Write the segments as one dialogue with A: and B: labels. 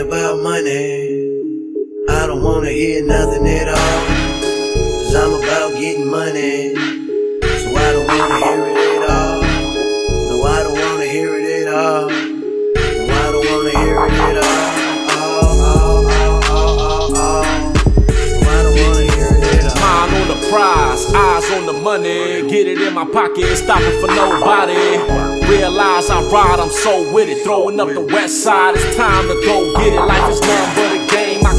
A: about money, I don't wanna hear nothing at all. Cause I'm about getting money, so I don't wanna hear it at all. No, I don't wanna hear it at all. No, I don't wanna hear it at all.
B: Prize, eyes on the money. Get it in my pocket, stopping for nobody. Realize I ride, I'm so with it. Throwing up the west side, it's time to go get it. Life is nothing but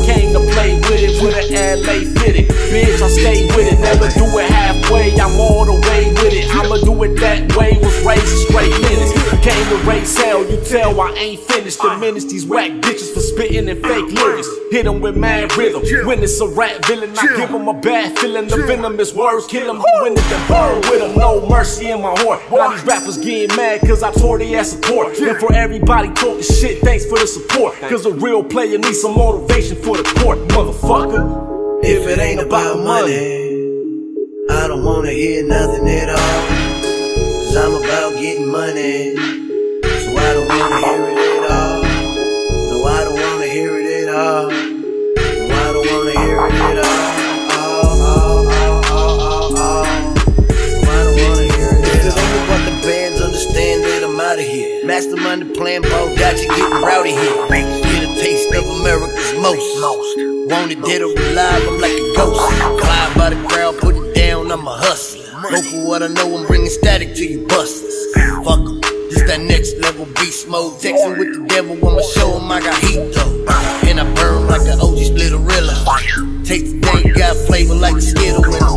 B: came to play with it with an LA fitted. Bitch, I stay with it, never do it halfway. I'm all the way with it. I'ma do it that way. Was raised straight minutes. Came to raise hell, you tell I ain't finished. Diminish these whack bitches for spitting and fake lyrics. Hit 'em with mad rhythm. When it's a rap villain, I give 'em a bad feeling. The venomous words kill 'em. When it then burn with 'em, no mercy in my heart. Now these rappers getting mad cause I tore their ass support. And for everybody talking shit, thanks for the support. Cause a real player needs some motivation for the court, motherfucker.
A: If it ain't about money, I don't wanna hear nothing at all. Cause I'm about getting money, so I don't wanna hear it out of here. Mastermind the plan, ball got you getting rowdy here. Get a taste of America's most. Wanted dead or alive, I'm like a ghost. Fly by the crowd, put it down, I'm a hustler. For what I know, I'm bringing static to you busters. Fuck 'em. This that next level beast mode. Texting with the devil, I'ma show 'em I got heat though. And I burn like an OG splitterilla. Taste the thing, got flavor like a Skittle.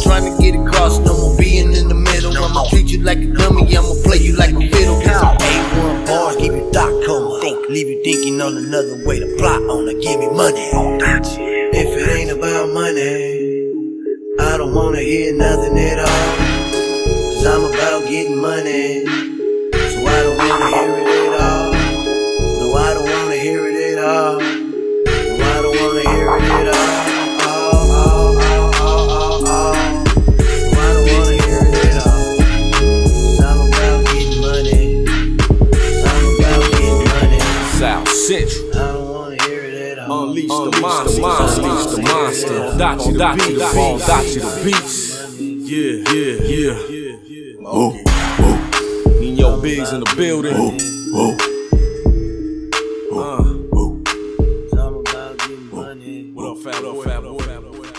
A: Thinking on another way to plot on to give me money. If it ain't about money, I don't wanna hear nothing at all. Cause I'm about getting money,
B: Central.
A: I don't wanna hear it at all.
B: Unleash the monster, unleash the monster. Dot you, dot you, the ball, dot you, the beats. Yeah, yeah, yeah. Oh, oh. Nino Biggs in the building. Oh, oh, oh.
A: Cause I'm about getting money.
B: What up, fat boy? What up, fat boy?